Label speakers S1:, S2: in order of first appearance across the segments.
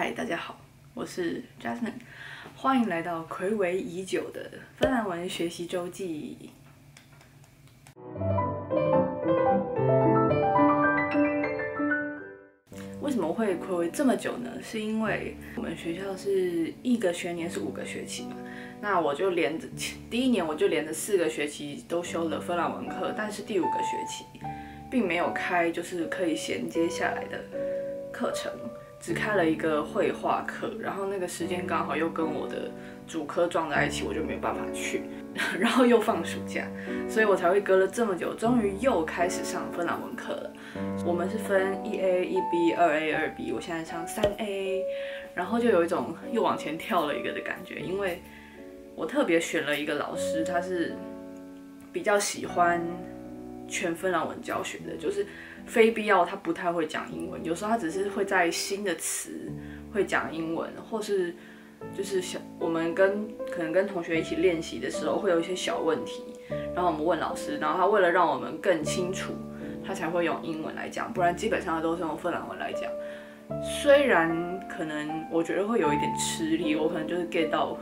S1: 嗨，大家好，我是 Jasmine，欢迎来到暌违已久的芬兰文学习周记。为什么会暌违这么久呢？是因为我们学校是一个学年是五个学期嘛，那我就连着第一年我就连着四个学期都修了芬兰文课，但是第五个学期并没有开就是可以衔接下来的课程。只开了一个绘画课，然后那个时间刚好又跟我的主科撞在一起，我就没有办法去，然后又放暑假，所以我才会隔了这么久，终于又开始上芬兰文课了。我们是分一 A 一 B 二 A 二 B，我现在上三 A，然后就有一种又往前跳了一个的感觉，因为我特别选了一个老师，他是比较喜欢全芬兰文教学的，就是。非必要，他不太会讲英文。有时候他只是会在新的词会讲英文，或是就是小我们跟可能跟同学一起练习的时候，会有一些小问题，然后我们问老师，然后他为了让我们更清楚，他才会用英文来讲，不然基本上都是用芬兰文来讲。虽然可能我觉得会有一点吃力，我可能就是 get 到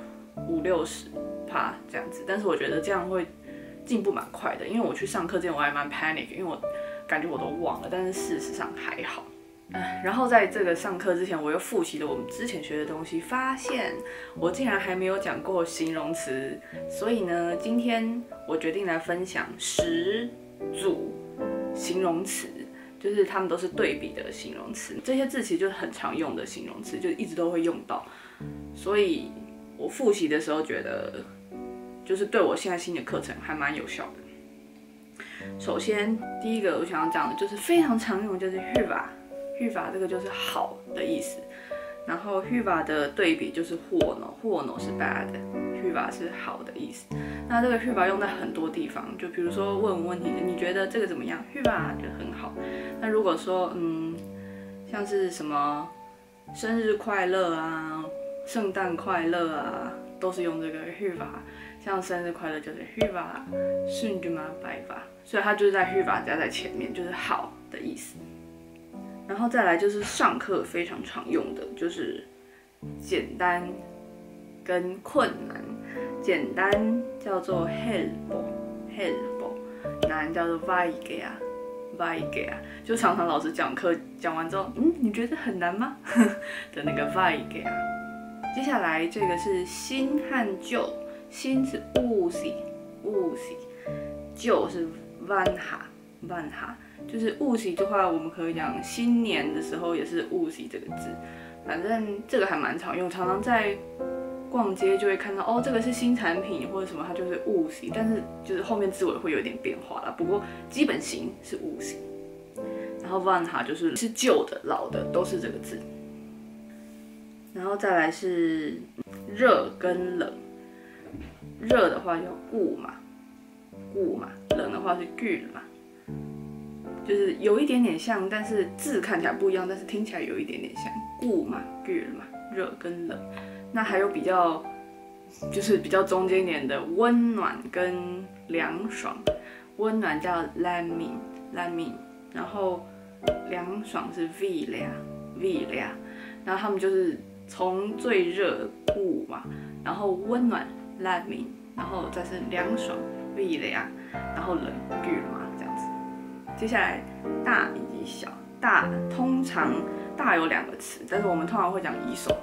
S1: 五六十趴这样子，但是我觉得这样会进步蛮快的，因为我去上课之前我还蛮 panic，因为我。感觉我都忘了，但是事实上还好。然后在这个上课之前，我又复习了我们之前学的东西，发现我竟然还没有讲过形容词。所以呢，今天我决定来分享十组形容词，就是他们都是对比的形容词。这些字其实就是很常用的形容词，就一直都会用到。所以我复习的时候觉得，就是对我现在新的课程还蛮有效的。首先，第一个我想要讲的就是非常常用，就是 hyvä，hyvä 这个就是好的意思。然后 hyvä 的对比就是 huono，huono 是 bad，hyvä 是好的意思。那这个 hyvä 用在很多地方，就比如说问问题，你觉得这个怎么样？hyvä 就很好。那如果说嗯，像是什么生日快乐啊，圣诞快乐啊，都是用这个 hyvä。像生日快乐就是 hyvä syntymäpäivä。所以它就是在 Hyva 加在前面，就是好的意思。然后再来就是上课非常常用的，就是简单跟困难。简单叫做 helppo，helppo；难叫做 vaikea，vaikea。就常常老师讲课讲完之后，嗯，你觉得很难吗？的那个 vaikea。接下来这个是新和旧，新是 uusi，uusi，旧是。万哈万哈，就是雾喜的话，我们可以讲新年的时候也是雾喜这个字。反正这个还蛮常用，常常在逛街就会看到哦，这个是新产品或者什么，它就是雾喜，但是就是后面字尾会有点变化了。不过基本型是雾喜。然后万哈就是是旧的、老的都是这个字。然后再来是热跟冷，热的话叫固嘛。雾嘛，冷的话是 g 嘛，就是有一点点像，但是字看起来不一样，但是听起来有一点点像。固嘛 g 嘛，热跟冷。那还有比较，就是比较中间一点的温暖跟凉爽。温暖叫 lamin，lamin，然后凉爽是 vila，vila。然后他们就是从最热固嘛，然后温暖 lamin，然后再是凉爽。避了呀，然后冷句了嘛，这样子。接下来大以及小，大通常大有两个词，但是我们通常会讲一手，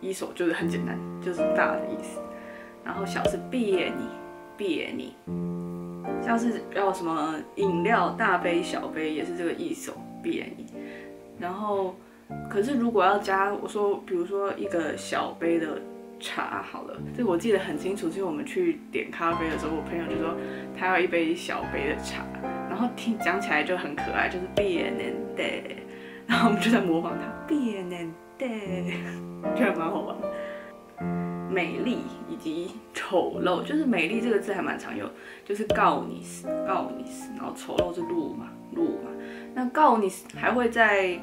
S1: 一手就是很简单，就是大的意思。然后小是别你，别你，像是要什么饮料大杯小杯也是这个一手别你。然后可是如果要加，我说比如说一个小杯的。茶好了，这个我记得很清楚，就是我们去点咖啡的时候，我朋友就说他要一杯小杯的茶，然后听讲起来就很可爱，就是 b n n day，然后我们就在模仿他 b n n day，觉得蛮好玩。美丽以及丑陋，就是美丽这个字还蛮常用，就是告你死，告你死，然后丑陋是路嘛，路嘛，那告你死还会在。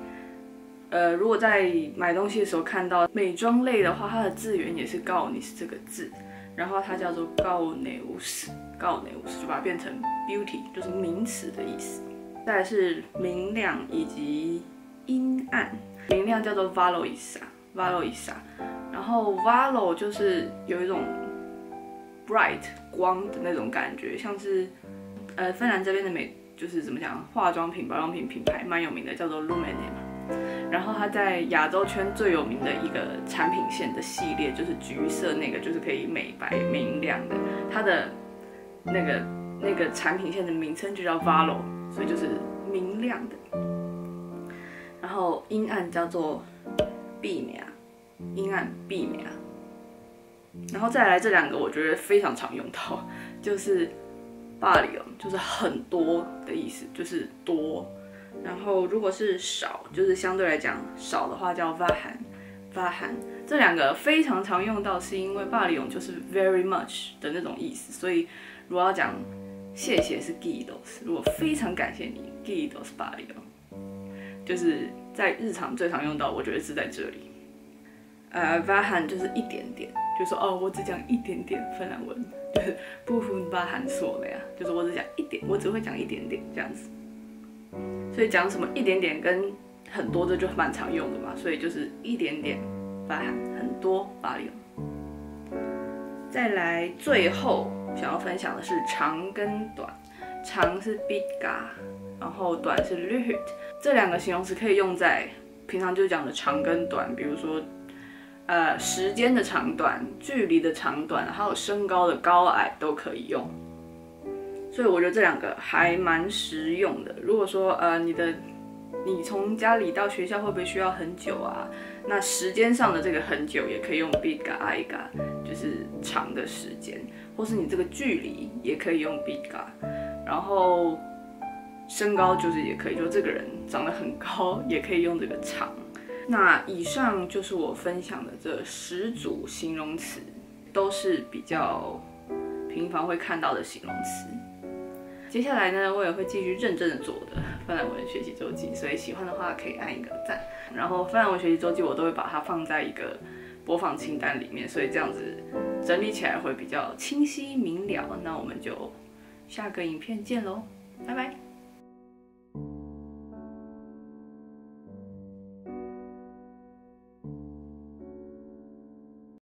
S1: 呃，如果在买东西的时候看到美妆类的话，它的字源也是 g a u n i s 这个字，然后它叫做 g a u n e u s g a u n e u s 就把它变成 beauty，就是名词的意思。再是明亮以及阴暗，明亮叫做 valoisa valoisa。然后 valo 就是有一种 bright 光的那种感觉，像是呃芬兰这边的美就是怎么讲，化妆品、保养品品牌蛮有名的，叫做 Lumene 嘛。然后它在亚洲圈最有名的一个产品线的系列就是橘色那个，就是可以美白明亮的。它的那个那个产品线的名称就叫 Valo，所以就是明亮的。然后阴暗叫做 B 美啊，阴暗 B 美啊。然后再来这两个，我觉得非常常用到，就是巴里哦，就是很多的意思，就是多。然后如果是少，就是相对来讲少的话叫 vahan，vahan。这两个非常常用到，是因为巴里勇就是 very much 的那种意思，所以如果要讲谢谢是 gidos，如果非常感谢你 gidos 巴里勇，就是在日常最常用到，我觉得是在这里。呃，vahan 就是一点点，就说哦，我只讲一点点芬兰文，就是不分 vahan 说的呀，就是我只讲一点，我只会讲一点点这样子。所以讲什么一点点跟很多这就蛮常用的嘛，所以就是一点点发，很多发流。再来最后想要分享的是长跟短，长是 biga，然后短是 lyhut，这两个形容词可以用在平常就讲的长跟短，比如说呃时间的长短、距离的长短，还有身高的高矮都可以用。所以我觉得这两个还蛮实用的。如果说呃你的你从家里到学校会不会需要很久啊？那时间上的这个很久也可以用 biga iga，就是长的时间，或是你这个距离也可以用 biga，然后身高就是也可以，就这个人长得很高也可以用这个长。那以上就是我分享的这十组形容词，都是比较频繁会看到的形容词。接下来呢，我也会继续认真的做的芬兰文学习周记，所以喜欢的话可以按一个赞。然后芬兰文学习周记我都会把它放在一个播放清单里面，所以这样子整理起来会比较清晰明了。那我们就下个影片见喽，拜拜。